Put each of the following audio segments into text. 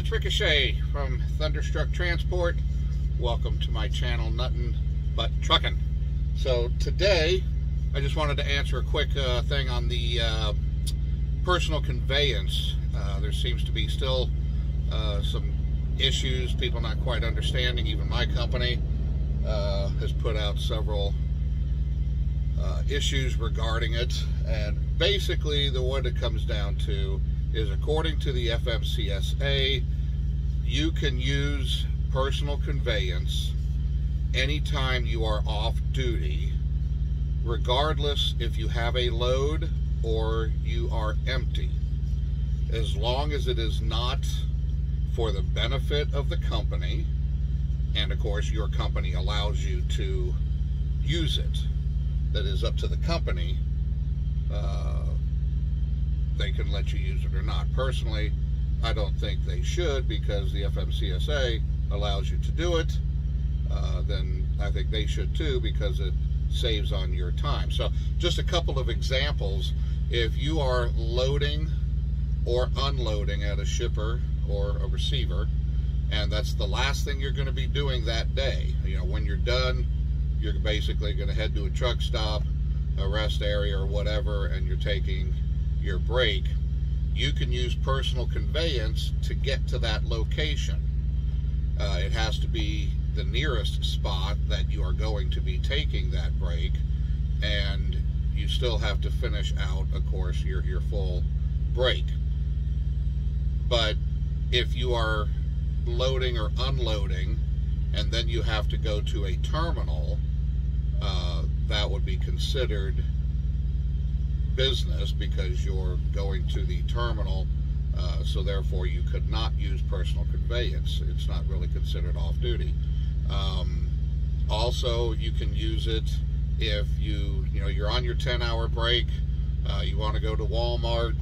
it's Ricochet from Thunderstruck Transport. Welcome to my channel, Nuttin' But Truckin'. So today, I just wanted to answer a quick uh, thing on the uh, personal conveyance. Uh, there seems to be still uh, some issues, people not quite understanding. Even my company uh, has put out several uh, issues regarding it. And basically, the what it comes down to is according to the FMCSA, you can use personal conveyance anytime you are off duty, regardless if you have a load or you are empty. As long as it is not for the benefit of the company, and of course your company allows you to use it, that is up to the company. Uh, they can let you use it or not. Personally, I don't think they should because the FMCSA allows you to do it. Uh, then I think they should too because it saves on your time. So just a couple of examples. If you are loading or unloading at a shipper or a receiver, and that's the last thing you're going to be doing that day. You know, when you're done, you're basically going to head to a truck stop, a rest area, or whatever, and you're taking your break, you can use personal conveyance to get to that location. Uh, it has to be the nearest spot that you are going to be taking that break, and you still have to finish out, of course, your, your full break. But if you are loading or unloading, and then you have to go to a terminal, uh, that would be considered business because you're going to the terminal, uh, so therefore you could not use personal conveyance. It's not really considered off duty. Um, also, you can use it if you, you know, you're on your 10 hour break, uh, you want to go to Walmart,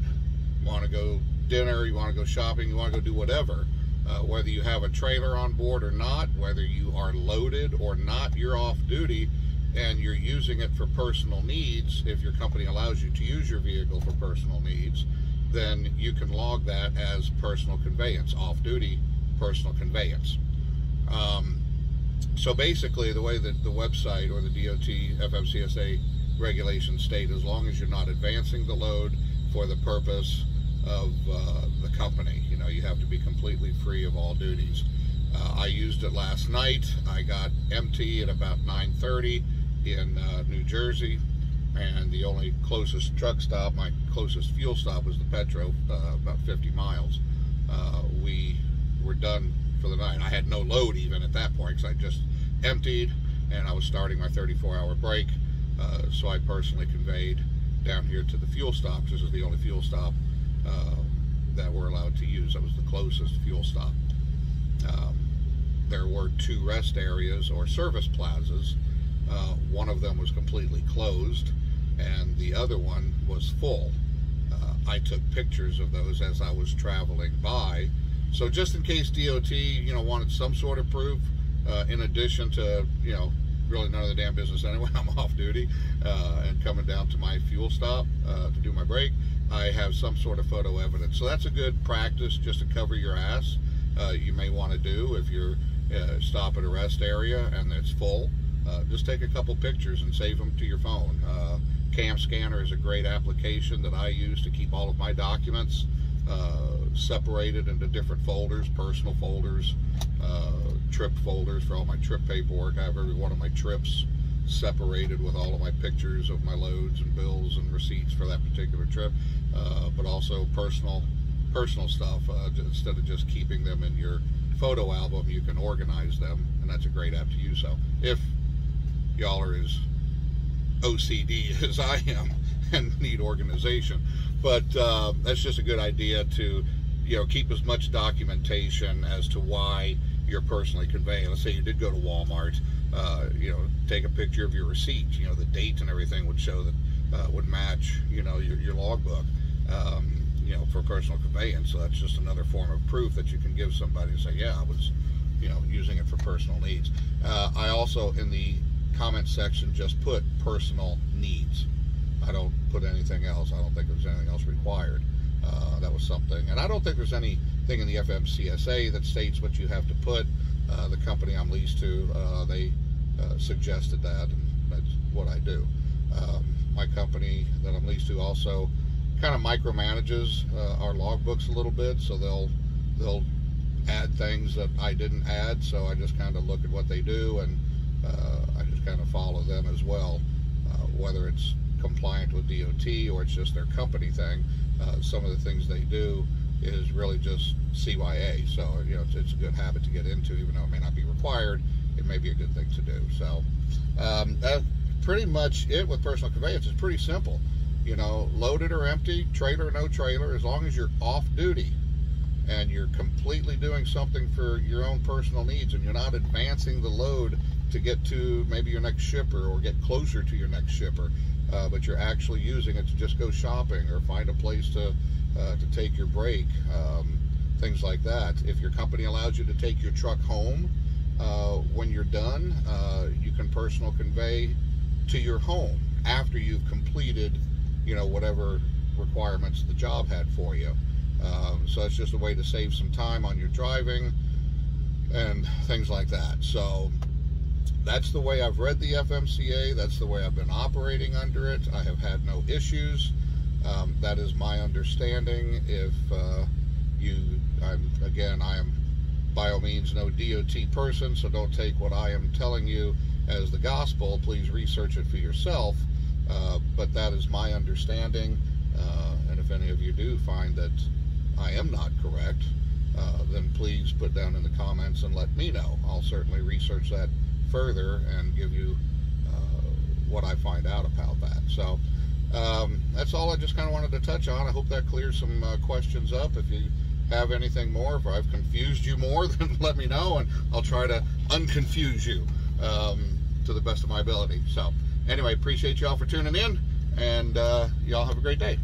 you want to go dinner, you want to go shopping, you want to go do whatever. Uh, whether you have a trailer on board or not, whether you are loaded or not, you're off duty and you're using it for personal needs, if your company allows you to use your vehicle for personal needs, then you can log that as personal conveyance, off-duty personal conveyance. Um, so basically, the way that the website or the DOT FMCSA regulations state, as long as you're not advancing the load for the purpose of uh, the company, you know, you have to be completely free of all duties. Uh, I used it last night. I got empty at about 930 in uh, New Jersey, and the only closest truck stop, my closest fuel stop, was the Petro, uh, about 50 miles. Uh, we were done for the night. I had no load even at that point because I just emptied and I was starting my 34-hour break. Uh, so I personally conveyed down here to the fuel stop. This is the only fuel stop uh, that we're allowed to use. That was the closest fuel stop. Um, there were two rest areas or service plazas uh, one of them was completely closed and the other one was full. Uh, I took pictures of those as I was traveling by. So just in case DOT, you know, wanted some sort of proof, uh, in addition to, you know, really none of the damn business anyway, I'm off duty uh, and coming down to my fuel stop uh, to do my break, I have some sort of photo evidence. So that's a good practice just to cover your ass. Uh, you may want to do if you're stop at a rest area and it's full uh, just take a couple pictures and save them to your phone. Uh, CamScanner is a great application that I use to keep all of my documents uh, separated into different folders, personal folders, uh, trip folders for all my trip paperwork. I have every one of my trips separated with all of my pictures of my loads and bills and receipts for that particular trip, uh, but also personal personal stuff. Uh, instead of just keeping them in your photo album, you can organize them, and that's a great app to use. So if y'all are as OCD as I am and need organization. But uh, that's just a good idea to, you know, keep as much documentation as to why you're personally conveying. Let's say you did go to Walmart, uh, you know, take a picture of your receipt. You know, the date and everything would show that uh, would match, you know, your, your logbook. Um, you know, for personal conveyance. So that's just another form of proof that you can give somebody and say, yeah, I was, you know, using it for personal needs. Uh, I also, in the comment section just put personal needs. I don't put anything else. I don't think there's anything else required. Uh, that was something, and I don't think there's anything in the FMCSA that states what you have to put. Uh, the company I'm leased to, uh, they uh, suggested that, and that's what I do. Um, my company that I'm leased to also kind of micromanages uh, our logbooks a little bit, so they'll they'll add things that I didn't add. So I just kind of look at what they do, and I just kind of follow them as well, uh, whether it's compliant with DOT or it's just their company thing. Uh, some of the things they do is really just CYA, so you know it's, it's, a good habit to get into, even though it may not be required. It may be a good thing to do. So um, that's pretty much it with personal conveyance. It's pretty simple you know, loaded or empty, trailer or no trailer, as long as you're off duty and you're completely doing something for your own personal needs and you're not advancing the load to get to maybe your next shipper or get closer to your next shipper, uh, but you're actually using it to just go shopping or find a place to uh, to take your break, um, things like that. If your company allows you to take your truck home uh, when you're done, uh, you can personal convey to your home after you've completed you know, whatever requirements the job had for you. Um, so it's just a way to save some time on your driving and things like that. So that's the way I've read the FMCA. That's the way I've been operating under it. I have had no issues. Um, that is my understanding. If uh, you, I'm, again, I am by all means no DOT person, so don't take what I am telling you as the gospel. Please research it for yourself. Uh, but that is my understanding. Uh, and if any of you do find that I am not correct, uh, then please put down in the comments and let me know. I'll certainly research that further and give you uh, what I find out about that. So um, that's all I just kind of wanted to touch on. I hope that clears some uh, questions up. If you have anything more, if I've confused you more, then let me know and I'll try to unconfuse you um, to the best of my ability. So anyway, appreciate y'all for tuning in, and uh, y'all have a great day.